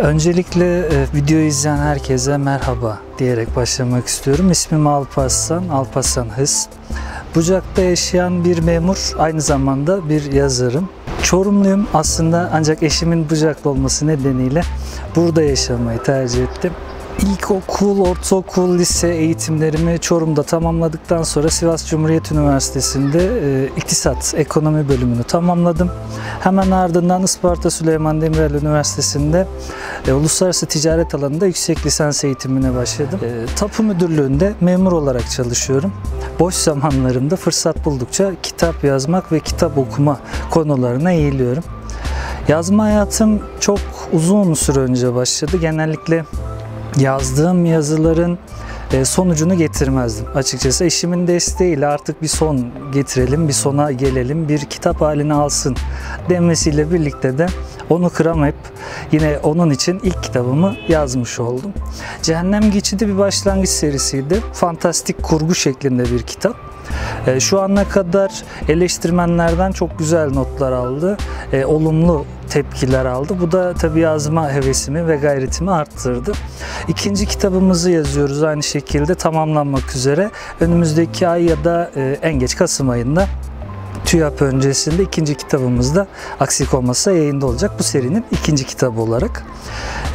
Öncelikle e, videoyu izleyen herkese merhaba diyerek başlamak istiyorum. İsmim Alparslan, Alparslan Hız. Bucak'ta yaşayan bir memur, aynı zamanda bir yazarım. Çorumluyum aslında ancak eşimin Bucaklı olması nedeniyle burada yaşamayı tercih ettim. İlkokul, ortaokul, lise eğitimlerimi Çorum'da tamamladıktan sonra Sivas Cumhuriyet Üniversitesi'nde e, İktisat, Ekonomi bölümünü tamamladım. Hemen ardından Isparta Süleyman Demirel Üniversitesi'nde e, Uluslararası Ticaret alanında yüksek lisans eğitimine başladım. E, Tapu Müdürlüğü'nde memur olarak çalışıyorum. Boş zamanlarımda fırsat buldukça kitap yazmak ve kitap okuma konularına eğiliyorum. Yazma hayatım çok uzun süre önce başladı. Genellikle yazdığım yazıların e, sonucunu getirmezdim. Açıkçası eşimin desteğiyle artık bir son getirelim, bir sona gelelim, bir kitap haline alsın demesiyle birlikte de onu kıramayıp yine onun için ilk kitabımı yazmış oldum. Cehennem Geçidi bir başlangıç serisiydi. Fantastik kurgu şeklinde bir kitap. E, şu ana kadar eleştirmenlerden çok güzel notlar aldı. E, olumlu tepkiler aldı. Bu da tabii yazma hevesimi ve gayretimi arttırdı. İkinci kitabımızı yazıyoruz aynı şekilde tamamlanmak üzere. Önümüzdeki ay ya da e, en geç Kasım ayında TÜYAP öncesinde ikinci kitabımızda aksilik olmazsa yayında olacak. Bu serinin ikinci kitabı olarak.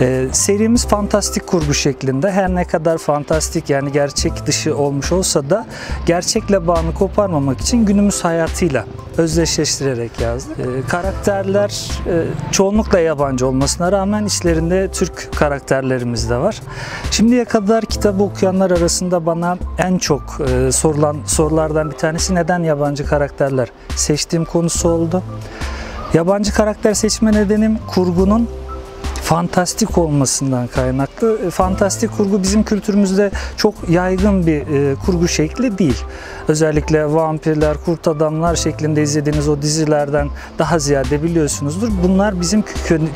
Ee, serimiz fantastik kurgu şeklinde. Her ne kadar fantastik yani gerçek dışı olmuş olsa da gerçekle bağını koparmamak için günümüz hayatıyla özdeşleştirerek yazdık. Ee, karakterler e, çoğunlukla yabancı olmasına rağmen içlerinde Türk karakterlerimiz de var. Şimdiye kadar kitabı okuyanlar arasında bana en çok e, sorulan sorulardan bir tanesi neden yabancı karakterler seçtiğim konusu oldu. Yabancı karakter seçme nedenim kurgunun fantastik olmasından kaynaklı. E, fantastik kurgu bizim kültürümüzde çok yaygın bir e, kurgu şekli değil. Özellikle vampirler, kurt adamlar şeklinde izlediğiniz o dizilerden daha ziyade biliyorsunuzdur. Bunlar bizim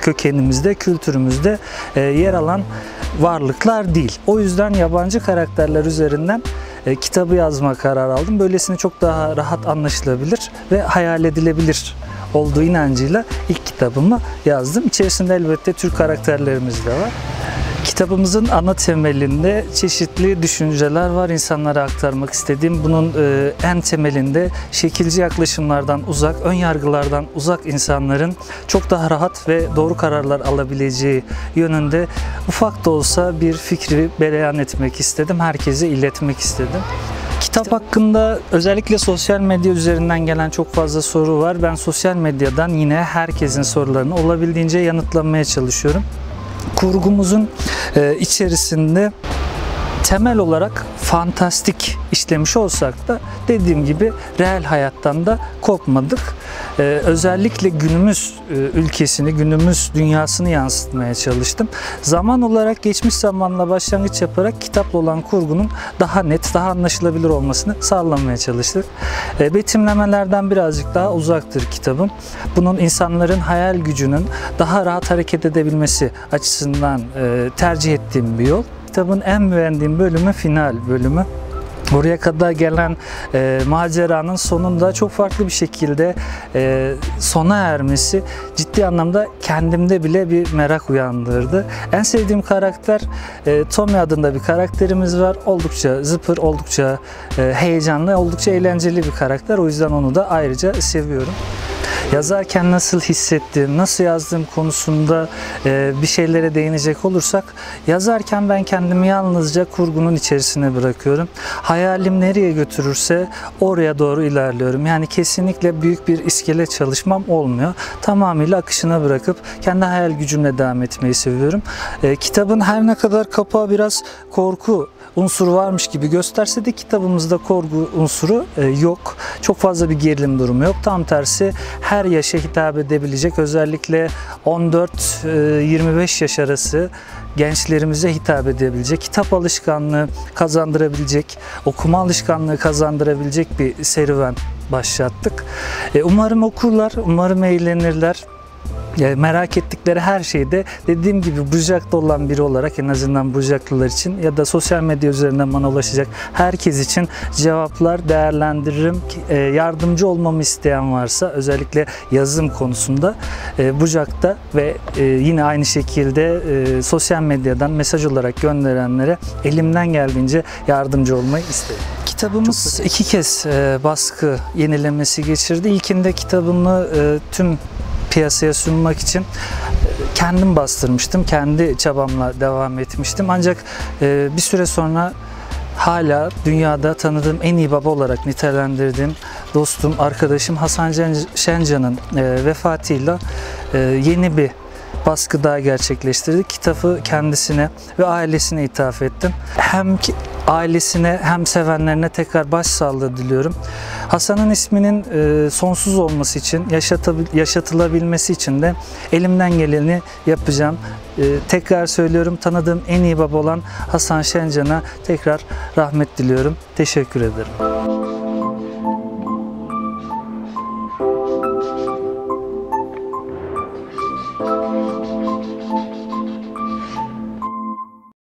kökenimizde, kültürümüzde e, yer alan varlıklar değil. O yüzden yabancı karakterler üzerinden e, kitabı yazma kararı aldım. Böylesine çok daha rahat anlaşılabilir ve hayal edilebilir olduğu inancıyla ilk kitabımı yazdım. İçerisinde elbette Türk karakterlerimiz de var. Kitabımızın ana temelinde çeşitli düşünceler var insanlara aktarmak istediğim. Bunun e, en temelinde şekilci yaklaşımlardan uzak, ön yargılardan uzak insanların çok daha rahat ve doğru kararlar alabileceği yönünde ufak da olsa bir fikri beyan etmek istedim. Herkese iletmek istedim. Kitap hakkında özellikle sosyal medya üzerinden gelen çok fazla soru var. Ben sosyal medyadan yine herkesin sorularını olabildiğince yanıtlamaya çalışıyorum. Kurgumuzun e, içerisinde temel olarak fantastik işlemiş olsak da dediğim gibi reel hayattan da kopmadık. Ee, özellikle günümüz e, ülkesini, günümüz dünyasını yansıtmaya çalıştım. Zaman olarak geçmiş zamanla başlangıç yaparak kitapla olan kurgunun daha net, daha anlaşılabilir olmasını sağlamaya çalıştık. E, betimlemelerden birazcık daha uzaktır kitabım. Bunun insanların hayal gücünün daha rahat hareket edebilmesi açısından e, tercih ettiğim bir yol. Kitabın en beğendiğim bölümü final bölümü. Oraya kadar gelen e, maceranın sonunda çok farklı bir şekilde e, sona ermesi ciddi anlamda kendimde bile bir merak uyandırdı. En sevdiğim karakter e, Tommy adında bir karakterimiz var. Oldukça zıpır, oldukça e, heyecanlı, oldukça eğlenceli bir karakter. O yüzden onu da ayrıca seviyorum. Yazarken nasıl hissettiğim, nasıl yazdığım konusunda e, bir şeylere değinecek olursak yazarken ben kendimi yalnızca kurgunun içerisine bırakıyorum. Hayalim nereye götürürse oraya doğru ilerliyorum. Yani kesinlikle büyük bir iskele çalışmam olmuyor. Tamamıyla akışına bırakıp kendi hayal gücümle devam etmeyi seviyorum. E, kitabın her ne kadar kapağı biraz korku unsuru varmış gibi gösterse de kitabımızda korku unsuru e, yok. Çok fazla bir gerilim durumu yok. Tam tersi her yaşa hitap edebilecek özellikle 14-25 yaş arası gençlerimize hitap edebilecek, kitap alışkanlığı kazandırabilecek, okuma alışkanlığı kazandırabilecek bir serüven başlattık. E, umarım okurlar, umarım eğlenirler. Merak ettikleri her şeyde dediğim gibi Bucak'ta olan biri olarak en azından Bucaklılar için ya da sosyal medya üzerinden bana ulaşacak herkes için cevaplar değerlendiririm. E, Yardımcı olmamı isteyen varsa özellikle yazım konusunda e, Bucak'ta ve e, yine aynı şekilde sosyal medyadan mesaj olarak gönderenlere elimden geldiğince yardımcı olmayı isterim. Kitabımız iki kez baskı yenilemesi geçirdi. İlkinde kitabımı tüm piyasaya sunmak için e, kendim bastırmıştım. Kendi çabamla devam etmiştim. Ancak e, bir süre sonra hala dünyada tanıdığım en iyi baba olarak nitelendirdiğim dostum, arkadaşım Hasan Şencan'ın e, vefatıyla yeni bir baskı daha gerçekleştirdik. Kitabı kendisine ve ailesine ithaf ettim. Hem ailesine hem sevenlerine tekrar başsağlığı diliyorum. Hasan'ın isminin e, sonsuz olması için, yaşatılabilmesi için de elimden geleni yapacağım. E, tekrar söylüyorum tanıdığım en iyi baba olan Hasan Şencan'a tekrar rahmet diliyorum. Teşekkür ederim.